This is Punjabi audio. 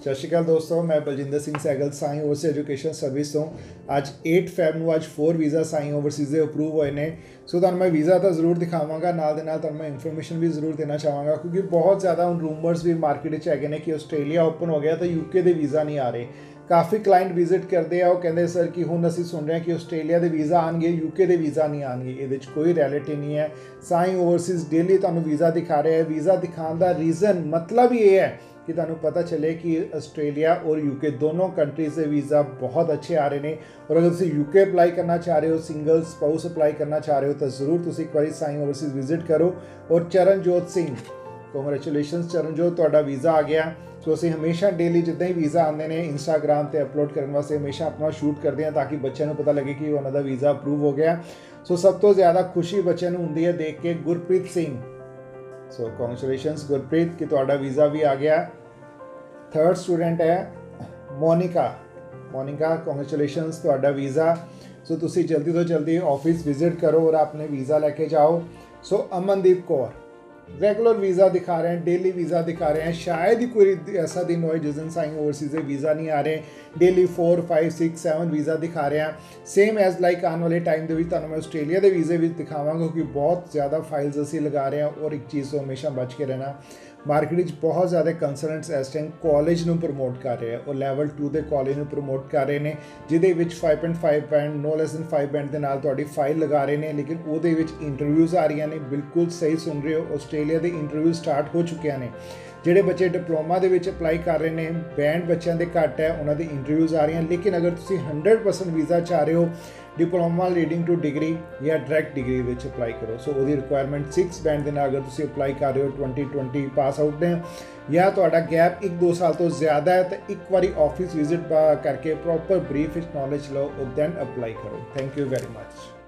ਸਤਿ ਸ਼੍ਰੀ ਅਕਾਲ ਦੋਸਤੋ, ਮੈਂ Baljinder Singh Saigal Sai oversea education service ਤੋਂ। ਅੱਜ 8 ਫੈਬ ਨੂੰ ਅੱਜ 4 ਵੀਜ਼ਾ ਸਾਈ ਓਵਰਸੀਜ਼ ਦੇ ਅਪਰੂਵ ਹੋਏ ਨੇ। ਸੋ ਤੁਹਾਨੂੰ ਮੈਂ ਵੀਜ਼ਾ ਤਾਂ ਜ਼ਰੂਰ ਦਿਖਾਵਾਂਗਾ, ਨਾਲ ਦੇ ਨਾਲ ਤੁਹਾਨੂੰ ਮੈਂ ਇਨਫੋਰਮੇਸ਼ਨ ਵੀ ਜ਼ਰੂਰ ਦੇਣਾ ਚਾਹਾਂਗਾ, ਕਿਉਂਕਿ ਬਹੁਤ ਜ਼ਿਆਦਾ ਹੁਣ ਰੂਮਰਸ ਵੀ ਮਾਰਕੀਟ 'ਚ ਹੈਗੇ ਨੇ ਕਿ ਆਸਟ੍ਰੇਲੀਆ ਓਪਨ ਹੋ ਗਿਆ ਤਾਂ ਯੂਕੇ ਦੇ ਵੀਜ਼ਾ ਨਹੀਂ ਆ ਰਹੇ। ਕਾਫੀ ਕਲਾਇੰਟ ਵਿਜ਼ਿਟ ਕਰਦੇ ਆ, ਉਹ ਕਹਿੰਦੇ ਸਰ ਕਿ ਹੁਣ ਅਸੀਂ ਸੁਣ ਰਹੇ ਹਾਂ ਕਿ ਆਸਟ੍ਰੇਲੀਆ ਦੇ ਵੀਜ਼ਾ ਆਣਗੇ ਯੂਕੇ ਦੇ ਵੀਜ਼ਾ ਨਹੀਂ ਆਣਗੇ ਇਹਦੇ ਵਿੱਚ ਕੋਈ ਰਿਐਲਿਟੀ ਨਹੀਂ ਹੈ। ਸਾਈ ਓਵਰਸੀਜ਼ ਡੇਲੀ ਤੁਹਾਨੂੰ ਵੀਜ਼ਾ ਦਿਖਾ ਰਿਹਾ ਹੈ। ਵੀਜ਼ਾ ਦਿਖਾਉਣ ਦਾ ਰੀਜ਼ਨ ਮਤਲਬ ਇਹ ਹੈ ਕਿ ਤੁਹਾਨੂੰ ਪਤਾ ਚੱਲੇ ਕਿ ਆਸਟ੍ਰੇਲੀਆ ਔਰ ਯੂਕੇ ਦੋਨੋਂ ਕੰਟਰੀਜ਼ ਦੇ ਵੀਜ਼ਾ ਬਹੁਤ ਅੱਛੇ ਆ ਰਹੇ ਨੇ। ਔਰ ਅਗਰ ਤੁਸੀਂ ਯੂਕੇ ਅਪਲਾਈ ਕਰਨਾ ਚਾਹ ਰਹੇ ਹੋ ਸਿੰਗਲ ਸਪਾਊਸ ਅਪਲਾਈ ਕਰਨਾ ਚਾਹ ਰਹੇ ਹੋ, ਤਾਂ ਜ਼ਰੂਰ ਤੁਸੀਂ ਇੱਕ ਵਾਰੀ ਸਾਈ ਓਵਰਸੀਜ਼ ਵਿਜ਼ਿਟ ਕਰੋ। ਔਰ ਚਰਨਜੋਤ ਸਿੰਘ ਕੰਗ੍ਰੈਚੁਲੇਸ਼ਨਸ ਚਰਨਜੋਤ, ਤੁਹਾਡਾ ਵੀਜ਼ਾ ਆ ਗਿਆ। ਸੋ ਅਸੀਂ ਹਮੇਸ਼ਾ ਡੇਲੀ ਜਿੱਦਾਂ ਹੀ ਵੀਜ਼ਾ ਆਉਂਦੇ ਨੇ ਇੰਸਟਾਗ੍ਰam ਤੇ ਅਪਲੋਡ ਕਰਨ ਵਾਸਤੇ ਹਮੇਸ਼ਾ ਆਪਣਾ ਸ਼ੂਟ ਕਰਦੇ ਹਾਂ ਤਾਂ ਕਿ ਬੱਚਿਆਂ ਨੂੰ ਪਤਾ ਲੱਗੇ ਕਿ ਉਹਨਾਂ ਦਾ ਵੀਜ਼ਾ ਅਪਰੂਵ ਹੋ ਗਿਆ। ਸੋ ਸਭ ਤੋਂ ਜ਼ਿਆਦਾ ਖੁਸ਼ੀ ਬੱਚਿਆਂ ਨੂੰ ਹੁੰਦੀ ਹੈ ਦੇਖ ਕੇ ਗੁਰਪ੍ਰੀਤ ਸਿੰਘ। ਸੋ ਕੰਗ੍ਰੈਚੁਲੇਸ਼ਨਸ ਗੁਰਪ੍ਰੀਤ, ਕਿ ਤੁਹਾਡਾ ਵੀਜ਼ਾ ਵੀ ਆ ਗਿਆ। ਥਰਡ ਸਟੂਡੈਂਟ ਹੈ ਮੋਨਿਕਾ ਮੋਨਿਕਾ ਕੰਗ੍ਰੈਚੁਲੇਸ਼ਨਸ ਤੁਹਾਡਾ ਵੀਜ਼ਾ ਸੋ ਤੁਸੀਂ ਜਲਦੀ ਤੋਂ ਜਲਦੀ ਆਫਿਸ ਵਿਜ਼ਿਟ ਕਰੋ ਔਰ ਆਪਣੇ ਵੀਜ਼ਾ ਲੈ ਕੇ ਜਾਓ so Amandeep Kaur regular visa दिखा रहे हैं डेली वीज़ा दिखा रहे हैं शायद ही कोई ऐसा दिन हो जिस दिन साइंग ओवरसीज से वीज़ा नहीं आ रहे daily four five six seven visa दिखा रहे हैं सेम एज लाइक आने वाले टाइम ਦੇ ਵਿੱਚ ਤੁਹਾਨੂੰ ਮੈਂ ਆਸਟ੍ਰੇਲੀਆ ਦੇ ਵੀਜ਼ੇ ਵੀ ਦਿਖਾਵਾਂਗਾ ਕਿਉਂਕਿ ਬਹੁਤ ਜ਼ਿਆਦਾ ਫਾਈਲਸ ਅਸੀਂ ਲਗਾ ਰਹੇ ਹਾਂ ਔਰ ਇੱਕ ਚੀਜ਼ ਤੋਂ ਹਮੇਸ਼ਾ ਬਚ ਕੇ ਰਹਿਣਾ ਮਾਰਕੀਟ ਵਿੱਚ ਬਹੁਤ ਜ਼ਿਆਦਾ ਕੰਸਲਟੈਂਟਸ ਇਸ ਟਾਈਮ ਕਾਲਜ ਨੂੰ ਪ੍ਰਮੋਟ ਕਰ ਰਹੇ ਆ। ਉਹ ਲੈਵਲ 2 ਦੇ ਕਾਲਜ ਨੂੰ ਪ੍ਰਮੋਟ ਕਰ ਰਹੇ ਨੇ, ਜਿਹਦੇ ਵਿੱਚ 5.5 band no less than 5 band ਦੇ ਨਾਲ ਤੁਹਾਡੀ ਫਾਈਲ ਲਗਾ ਰਹੇ ਨੇ, ਲੇਕਿਨ ਉਹਦੇ ਵਿੱਚ ਇੰਟਰਵਿਊਜ਼ ਆ ਰਹੀਆਂ ਨੇ। ਬਿਲਕੁਲ ਸਹੀ ਸੁਣ ਰਹੇ ਹੋ, ਆਸਟ੍ਰੇਲੀਆ ਦੇ ਇੰਟਰਵਿਊ ਸਟਾਰਟ ਹੋ ਚੁੱਕਿਆ ਨੇ। ਜਿਹੜੇ ਬੱਚੇ ਡਿਪਲੋਮਾ ਦੇ ਵਿੱਚ ਅਪਲਾਈ ਕਰ ਰਹੇ ਨੇ ਬੈਂਡ ਬੱਚਿਆਂ ਦੇ ਘੱਟ ਹੈ, ਉਹਨਾਂ ਦੀ ਇੰਟਰਵਿਊਜ਼ ਆ ਰਹੀਆਂ ਲੇਕਿਨ ਅਗਰ ਤੁਸੀਂ 100% ਵੀਜ਼ਾ ਚਾਹ ਰਹੇ ਹੋ ਡਿਪਲੋਮਾ ਲੀਡਿੰਗ ਟੂ ਡਿਗਰੀ ਜਾਂ ਡਾਇਰੈਕਟ ਡਿਗਰੀ ਵਿੱਚ ਅਪਲਾਈ ਕਰੋ। ਸੋ ਉਹਦੀ ਰਿਕੁਆਇਰਮੈਂਟ 6 ਬੈਂਡ ਦੇ ਨਾਲ ਅਗਰ ਤੁਸੀਂ ਅਪਲਾਈ ਕਰ ਰਹੇ ਹੋ 2020 ਪਾਸ ਆਊਟ ਨੇ ਜਾਂ ਤੁਹਾਡਾ ਗੈਪ 1-2 ਸਾਲ ਤੋਂ ਜ਼ਿਆਦਾ ਹੈ, ਤਾਂ ਇੱਕ ਵਾਰੀ ਆਫਿਸ ਵਿਜ਼ਿਟ ਕਰਕੇ ਪ੍ਰੋਪਰ ਬਰੀਫ ਵਿੱਚ ਨੌਲੇਜ ਲਓ, ਉਹ ਦੈਨ ਅਪਲਾਈ ਕਰੋ। Thank you very much